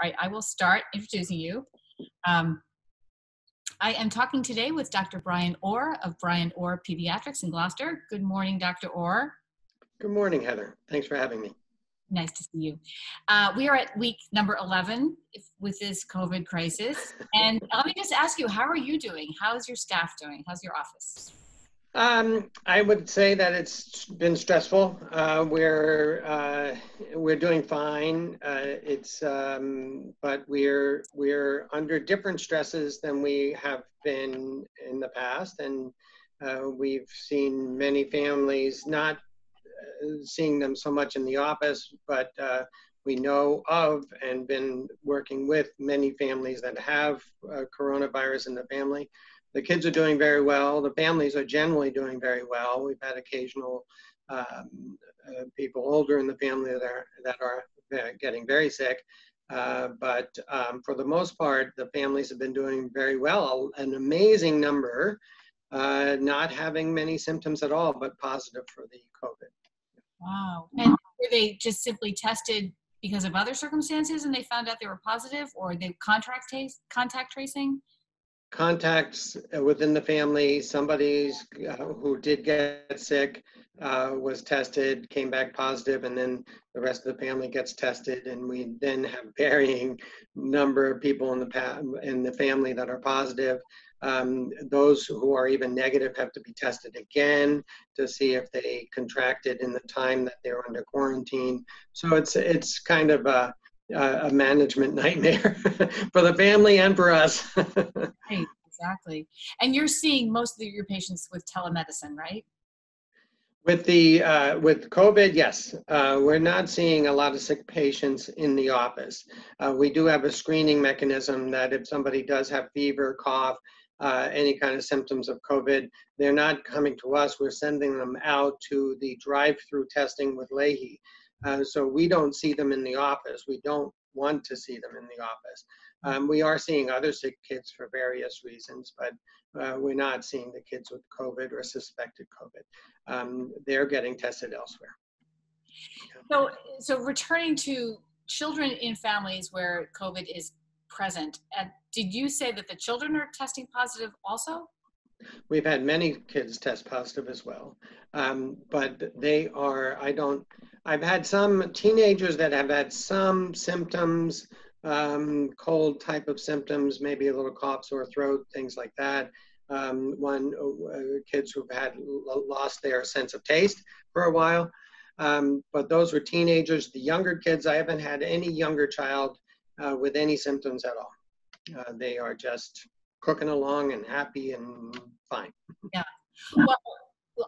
All right, I will start introducing you. Um, I am talking today with Dr. Brian Orr of Brian Orr Pediatrics in Gloucester. Good morning, Dr. Orr. Good morning, Heather. Thanks for having me. Nice to see you. Uh, we are at week number 11 with this COVID crisis. And let me just ask you, how are you doing? How's your staff doing? How's your office? Um, I would say that it's been stressful. Uh, we're uh, we're doing fine. Uh, it's um, but we're we're under different stresses than we have been in the past, and uh, we've seen many families not uh, seeing them so much in the office, but uh, we know of and been working with many families that have coronavirus in the family the kids are doing very well. The families are generally doing very well. We've had occasional um, uh, people older in the family that are that are getting very sick, uh, but um, for the most part, the families have been doing very well. An amazing number, uh, not having many symptoms at all, but positive for the COVID. Wow! And were they just simply tested because of other circumstances, and they found out they were positive, or they contact contact tracing? Contacts within the family, somebody uh, who did get sick uh, was tested, came back positive, and then the rest of the family gets tested, and we then have varying number of people in the pa- in the family that are positive. Um, those who are even negative have to be tested again to see if they contracted in the time that they're under quarantine. So it's it's kind of a a management nightmare for the family and for us. right, exactly. And you're seeing most of your patients with telemedicine, right? With the uh, with COVID, yes, uh, we're not seeing a lot of sick patients in the office. Uh, we do have a screening mechanism that if somebody does have fever, cough, uh, any kind of symptoms of COVID, they're not coming to us. We're sending them out to the drive-through testing with Lahey. Uh, so we don't see them in the office. We don't want to see them in the office. Um, we are seeing other sick kids for various reasons, but uh, we're not seeing the kids with COVID or suspected COVID. Um, they're getting tested elsewhere. So, so returning to children in families where COVID is present, uh, did you say that the children are testing positive also? We've had many kids test positive as well, um, but they are, I don't, I've had some teenagers that have had some symptoms, um, cold type of symptoms, maybe a little cough, sore throat, things like that. Um, one, uh, kids who've had lost their sense of taste for a while. Um, but those were teenagers. The younger kids, I haven't had any younger child uh, with any symptoms at all. Uh, they are just cooking along and happy and fine. Yeah. Well,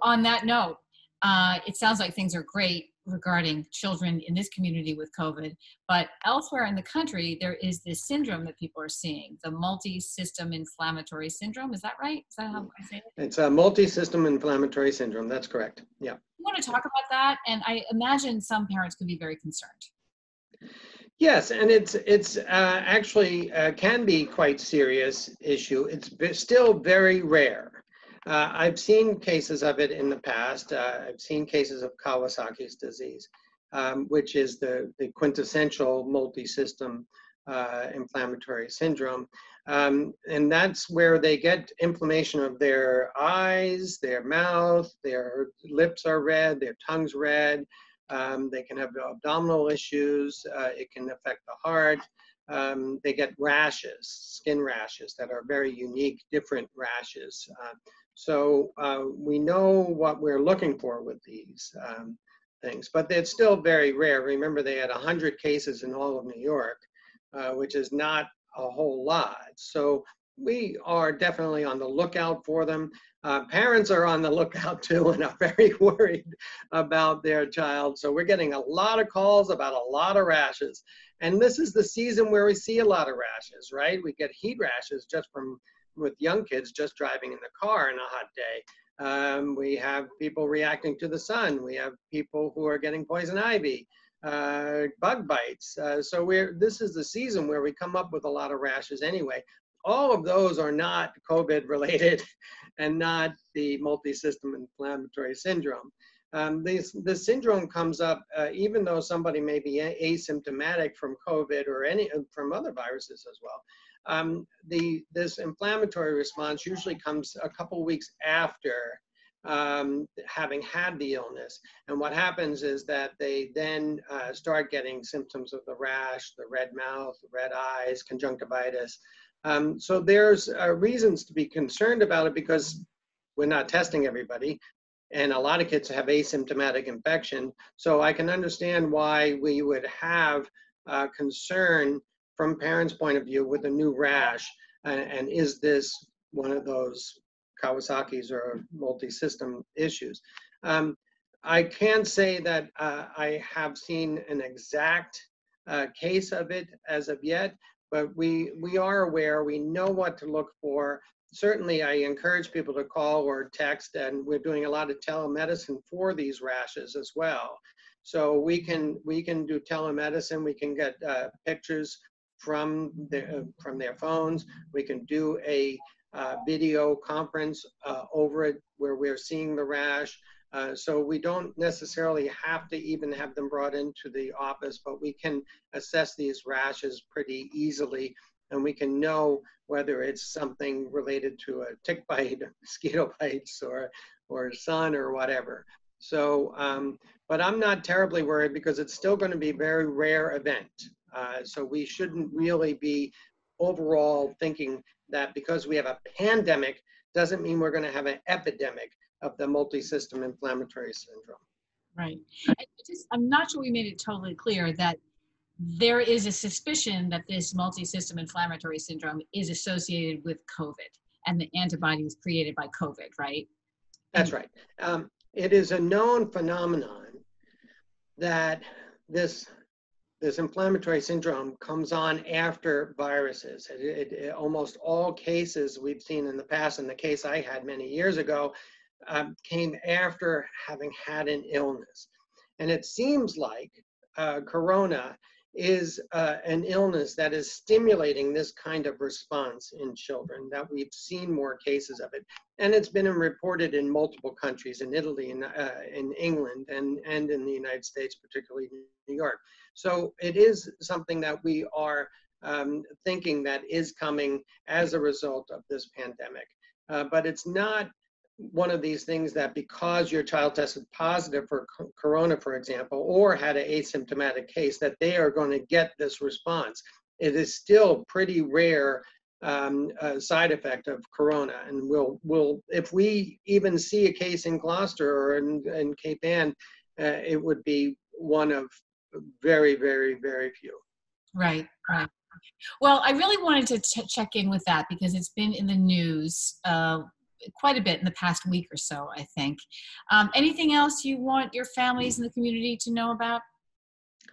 on that note, uh, it sounds like things are great regarding children in this community with COVID, but elsewhere in the country, there is this syndrome that people are seeing, the multi-system inflammatory syndrome. Is that right? Is that how I say it? It's a multi-system inflammatory syndrome. That's correct. Yeah. You want to talk about that? And I imagine some parents could be very concerned. Yes, and it's it's uh, actually uh, can be quite serious issue. It's still very rare. Uh, I've seen cases of it in the past. Uh, I've seen cases of Kawasaki's disease, um, which is the the quintessential multi-system uh, inflammatory syndrome, um, and that's where they get inflammation of their eyes, their mouth, their lips are red, their tongue's red. Um, they can have abdominal issues. Uh, it can affect the heart. Um, they get rashes, skin rashes that are very unique, different rashes. Uh, so uh, we know what we're looking for with these um, things, but it's still very rare. Remember, they had 100 cases in all of New York, uh, which is not a whole lot. So we are definitely on the lookout for them. Uh, parents are on the lookout too and are very worried about their child. So we're getting a lot of calls about a lot of rashes. And this is the season where we see a lot of rashes, right? We get heat rashes just from with young kids just driving in the car in a hot day. Um, we have people reacting to the sun. We have people who are getting poison ivy, uh, bug bites. Uh, so we're this is the season where we come up with a lot of rashes anyway all of those are not COVID related and not the multi-system inflammatory syndrome. Um, this, this syndrome comes up uh, even though somebody may be asymptomatic from COVID or any from other viruses as well. Um, the, this inflammatory response usually comes a couple weeks after um, having had the illness. And what happens is that they then uh, start getting symptoms of the rash, the red mouth, red eyes, conjunctivitis. Um, so there's uh, reasons to be concerned about it because we're not testing everybody. And a lot of kids have asymptomatic infection. So I can understand why we would have uh, concern from parents' point of view with a new rash. and, and is this one of those Kawasaki's or multi-system issues. Um, I can't say that uh, I have seen an exact uh, case of it as of yet, but we, we are aware, we know what to look for. Certainly, I encourage people to call or text, and we're doing a lot of telemedicine for these rashes as well. So we can we can do telemedicine. We can get uh, pictures from their uh, from their phones. We can do a uh, video conference uh, over it where we're seeing the rash. Uh, so we don't necessarily have to even have them brought into the office, but we can assess these rashes pretty easily and we can know whether it's something related to a tick bite, mosquito bites, or, or sun or whatever. So, um, but I'm not terribly worried because it's still going to be a very rare event. Uh, so we shouldn't really be overall thinking that because we have a pandemic doesn't mean we're going to have an epidemic of the multi-system inflammatory syndrome. Right. I just, I'm not sure we made it totally clear that there is a suspicion that this multi-system inflammatory syndrome is associated with COVID and the antibodies created by COVID, right? That's right. Um, it is a known phenomenon that this this inflammatory syndrome comes on after viruses. It, it, it, almost all cases we've seen in the past, and the case I had many years ago, um, came after having had an illness. And it seems like uh, corona is uh, an illness that is stimulating this kind of response in children, that we've seen more cases of it. And it's been reported in multiple countries, in Italy, in, uh, in England, and, and in the United States, particularly New York. So it is something that we are um, thinking that is coming as a result of this pandemic. Uh, but it's not one of these things that because your child tested positive for corona, for example, or had an asymptomatic case, that they are going to get this response. It is still pretty rare um, uh, side effect of corona, and we'll we'll if we even see a case in Gloucester or in, in Cape Ann, uh, it would be one of very, very, very few. Right, right. Well, I really wanted to ch- check in with that because it's been in the news uh, quite a bit in the past week or so, I think. Um, anything else you want your families in the community to know about?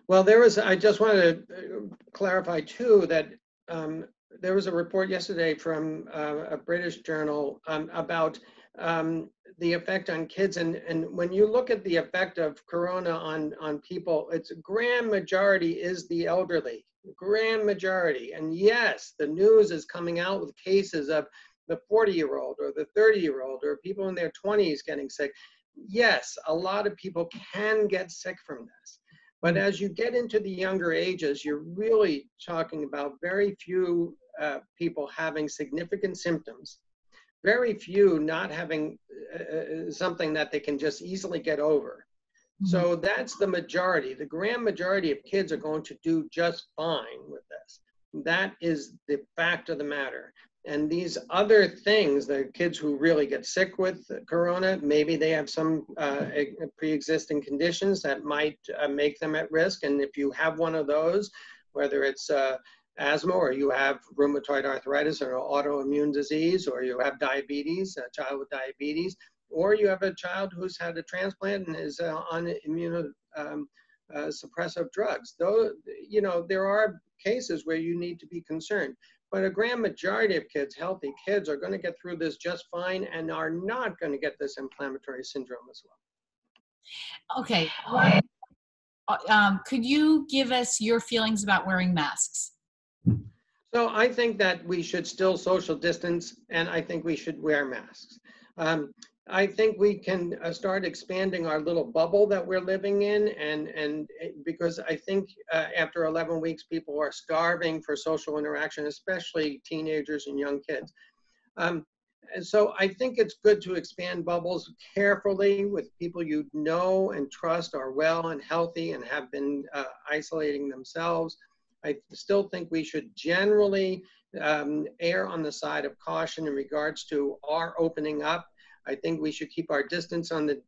Well, there was, I just wanted to uh, clarify too that um, there was a report yesterday from uh, a British journal um, about um, the effect on kids. And, and when you look at the effect of corona on, on people, it's a grand majority is the elderly, grand majority. And yes, the news is coming out with cases of the 40 year old or the 30 year old or people in their 20s getting sick. Yes, a lot of people can get sick from this. But mm. as you get into the younger ages, you're really talking about very few uh, people having significant symptoms very few not having uh, uh, something that they can just easily get over. Mm-hmm. So that's the majority. The grand majority of kids are going to do just fine with this. That is the fact of the matter. And these other things, the kids who really get sick with corona, maybe they have some uh, pre-existing conditions that might uh, make them at risk. And if you have one of those, whether it's uh, asthma or you have rheumatoid arthritis or autoimmune disease or you have diabetes, a child with diabetes, or you have a child who's had a transplant and is uh, on immunosuppressive um, uh, drugs. Though, you know, there are cases where you need to be concerned. But a grand majority of kids, healthy kids, are going to get through this just fine and are not going to get this inflammatory syndrome as well. Okay. Uh, um, could you give us your feelings about wearing masks? So I think that we should still social distance and I think we should wear masks. Um, I think we can uh, start expanding our little bubble that we're living in, and and eh, because I think uh, after 11 weeks, people are starving for social interaction, especially teenagers and young kids. Um, and so I think it's good to expand bubbles carefully with people you know and trust are well and healthy and have been uh, isolating themselves. I still think we should generally um, err on the side of caution in regards to our opening up. I think we should keep our distance on the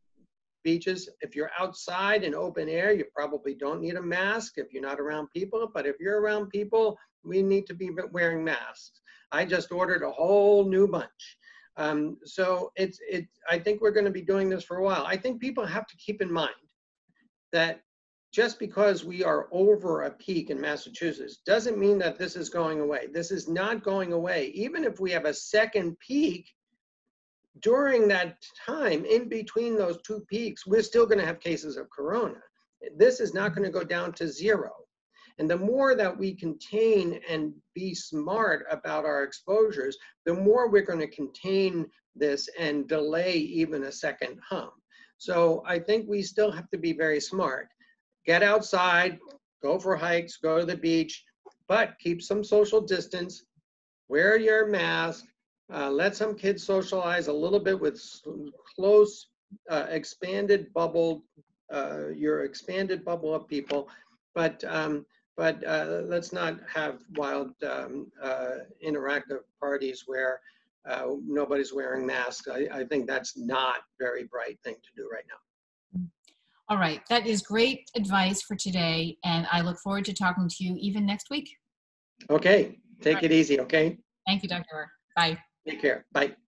beaches. If you're outside in open air, you probably don't need a mask if you're not around people. But if you're around people, we need to be wearing masks. I just ordered a whole new bunch. Um, so it's it. I think we're going to be doing this for a while. I think people have to keep in mind that just because we are over a peak in Massachusetts doesn't mean that this is going away. This is not going away. Even if we have a second peak during that time, in between those two peaks, we're still going to have cases of corona. This is not going to go down to zero. And the more that we contain and be smart about our exposures, the more we're going to contain this and delay even a second hump. So I think we still have to be very smart. Get outside, go for hikes, go to the beach, but keep some social distance, wear your mask, uh, let some kids socialize a little bit with close, uh, expanded bubble, uh, your expanded bubble of people. But um, but uh, let's not have wild um, uh, interactive parties where uh, nobody's wearing masks. I, I, think that's not very bright thing to do right now. All right, that is great advice for today, and I look forward to talking to you even next week. Okay, take right. it easy, okay? Thank you, Dr. Bye. Take care. Bye.